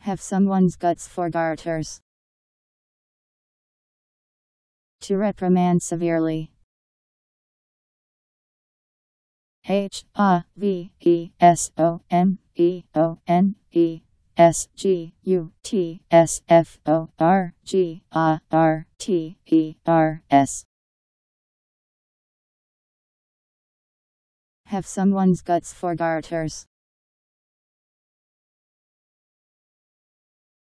Have someone's guts for garters. To reprimand severely. H A V E S O M E O N E S G U T S F O R G A R T E R S. Have someone's guts for garters.